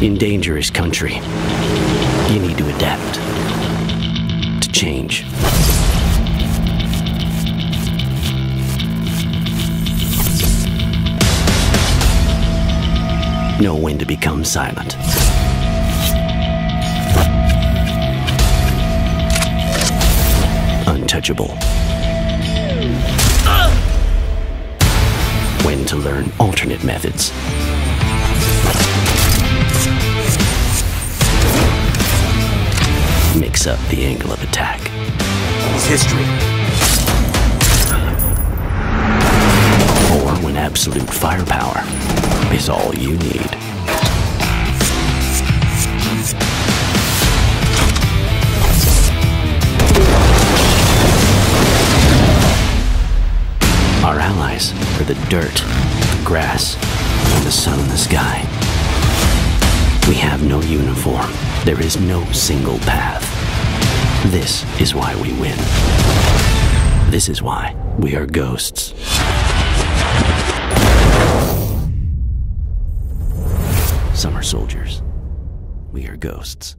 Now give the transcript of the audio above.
In dangerous country, you need to adapt, to change. Know when to become silent. Untouchable. When to learn alternate methods. Mix up the angle of attack. It's history. Or when absolute firepower is all you need. Our allies are the dirt, the grass, and the sun in the sky. We have no uniform. There is no single path. This is why we win. This is why we are ghosts. Summer soldiers. We are ghosts.